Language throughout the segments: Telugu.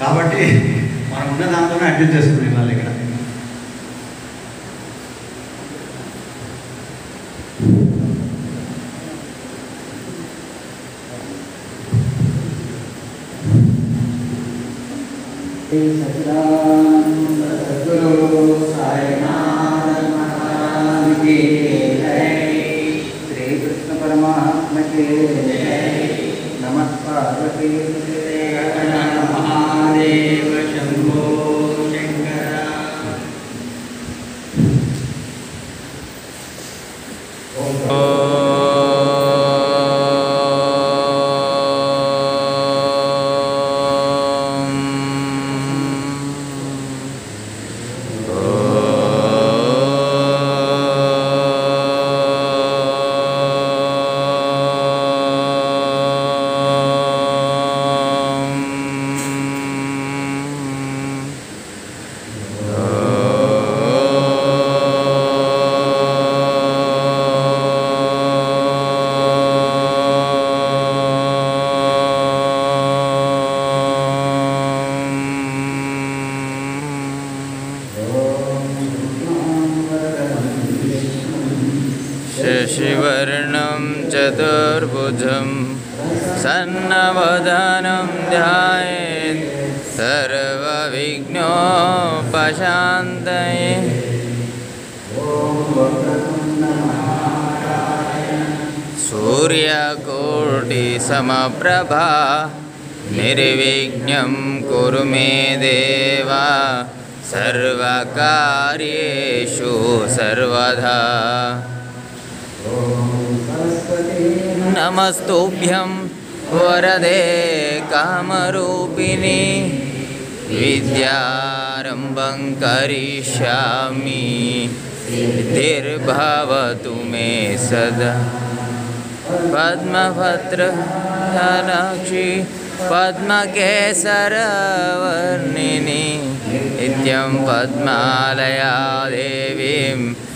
కాబట్టి మనం ఉన్న దాంతోనే అడ్జస్ట్ చేసుకుని వెళ్ళాలి ఇక్కడ. శ్రీ शशिवर्णं चतुर्भुजं सन्नवदनं ध्यायेत् सर्वविघ्नोपशान्तये सूर्यकोटिसमप्रभा निर्विघ्नं कुरु मे देव सर्वकार्येषु सर्वदा नमस्तुभ्यं वरदे कामरूपिणि विद्यारम्भं करिष्यामि। सिद्धिर्भवतु मे सदा। पद्मभद्रनाक्षि पद्मकेसरवर्णिनि नित्यं पद्मालया देवीं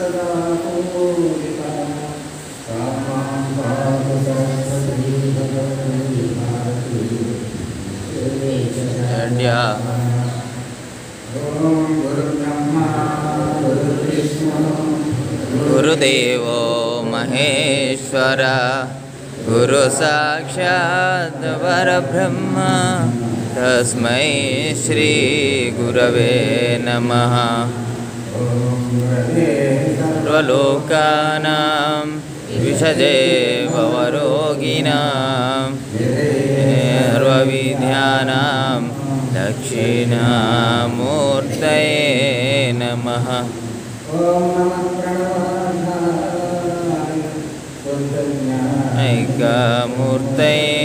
गुरुदेव पूजिता गुरु पापसरस्वती भगवती भारती ॐ गुरुब्रह्मा गुरुविष्णु परब्रह्म तस्मै श्रीगुरवे नमः सर्वलोकानां विषजे भवरोगिणां सर्वविद्यानां दक्षिणामूर्तये नमः। ऐकमूर्तये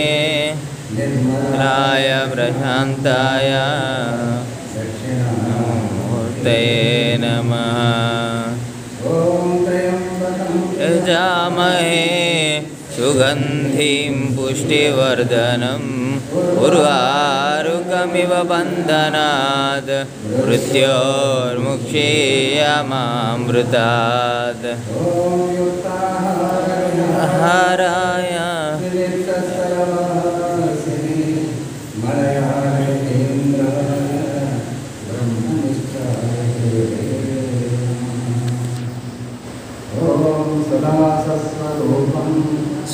राय प्रशान्ताय मूर्तये नमः। यजामहे सुगन्धिं पुष्टिवर्धनम् उर्वारुकमिव बन्धनात् मृत्योर्मुक्षीयमामृतात्। हाराय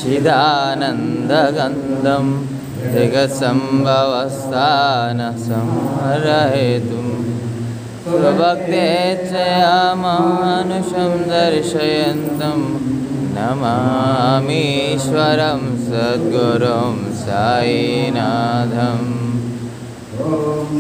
चिदानन्दगन्धं जगत्सम्भवस्थानसंहरयितुं स्वभक्तेच्छयामानुषं दर्शयन्तं नमामीश्वरं सद्गुरुं साईनाथम् ఓం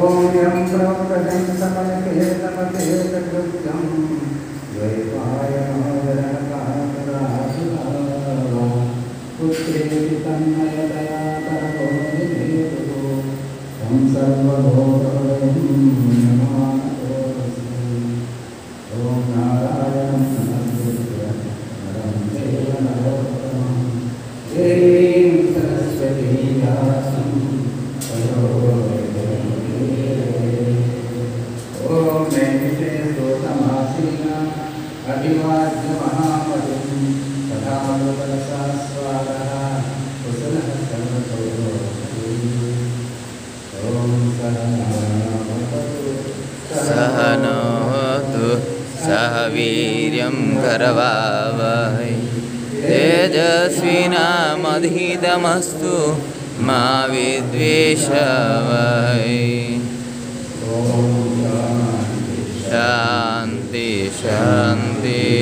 ॐ यं प्रौकटं समलकेतमकेतकृत्यं द्वैपाय पुत्रेति तन्मयतया परमो निधेतुः तं सर्वभोगवयम् वीर्यं करवावहै। तेजस्विनामधीतमस्तु मा विद्वेषवै शान्ति शान्तिः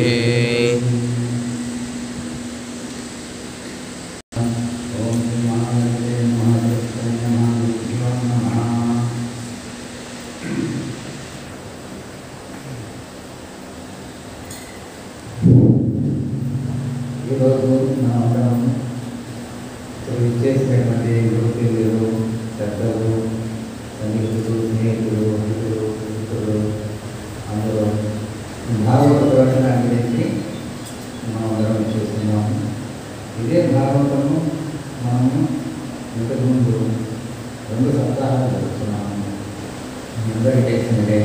ఈరోజు మనం ఇచ్చేసినటువంటి గురుకులు పెద్దలు సన్నిహితులు స్నేహితులు మిత్రులు మిత్రులు అందరూ భాగవత ప్రవచనాన్ని గురించి మనం అందరం చూస్తున్నాము ఇదే భాగవతము మనము ఇంతకుముందు రెండు సప్తాహాలు జరుగుతున్నాము మీ అందరికీ తెలిసినదే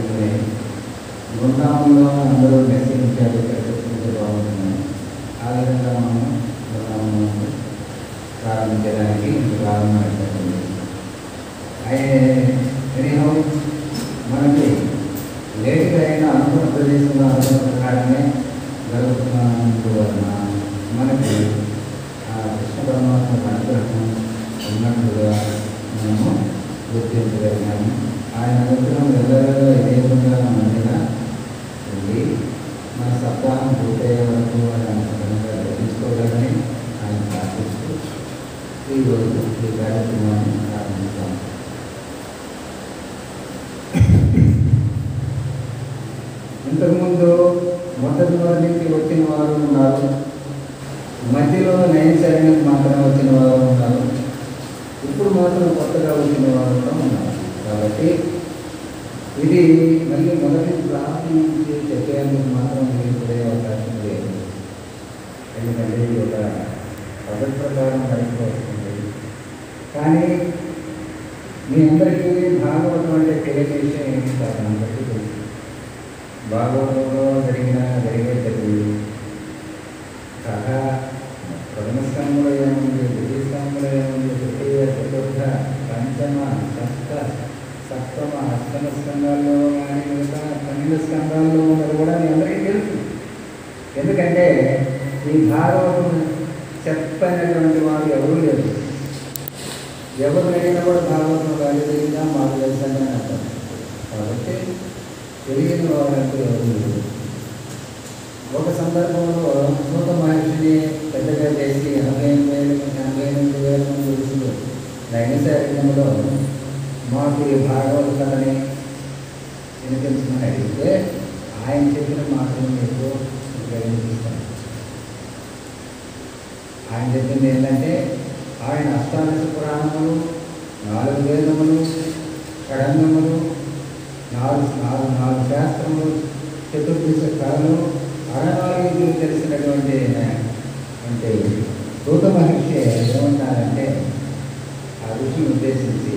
ఆగిపోయి బృందావనంలో అందరూ నిశ్చయించారు ఇక్కడ చెప్పుకుంటే బాగుంటుంది. ఆ విధంగా మనం బృందావనం ప్రారంభించడానికి ప్రారంభం ఎనీహౌ మనకి లేటుగా అయినా అనుకున్న ప్రదేశంలో అనుకున్న ప్రకారమే జరుగుతున్నందువలన మనకి ఆ కృష్ణ పరమాత్మ అనుగ్రహం ఉన్నట్టుగా మనము గుర్తించగలిగాము. ఆయన అనుగ్రహం ఎల్లవేళ ఇదే విధంగా మన మీద ఉంది మన సప్తాహం పూర్తయ్యే వరకు ఇది మళ్ళీ మొదటి ప్రార్థన నుంచి చెప్పేందుకు మాత్రం మీకు అవకాశం లేదు. ఎందుకంటే ఇది ఒక పద్ధతి ప్రకారం బయటకు వస్తుంది కానీ మీ అందరికీ భాగవతం అంటే తెలియని విషయం ఏమి కాదు అందరికీ తెలుసు. భాగవతంలో జరిగిన జరిగే చదువు కథ ప్రథమ స్థానంలో ఏముంది? సప్తమ అష్టమ స్కంధాల్లో కానీ మిగతా పన్నెండు స్కంధాల్లో ఉన్నది కూడా మీ అందరికీ తెలుసు. ఎందుకంటే ఈ భాగవతం చెప్పనటువంటి వారు ఎవరూ లేరు. ఎవరు అడిగినా కూడా భాగవతం గాలి మాకు తెలుసని అంటారు కాబట్టి తెలియని వారంటూ ఎవరు లేరు. ఒక సందర్భంలో అష్టాదశ పురాణములు నాలుగు వేదములు షడంగములు నాలుగు నాలుగు నాలుగు శాస్త్రములు చతుర్దశ కళలు అరణాలు తెలిసినటువంటి అంటే సూత మహర్షి ఏమంటారంటే ఆ ఋషిని ఉద్దేశించి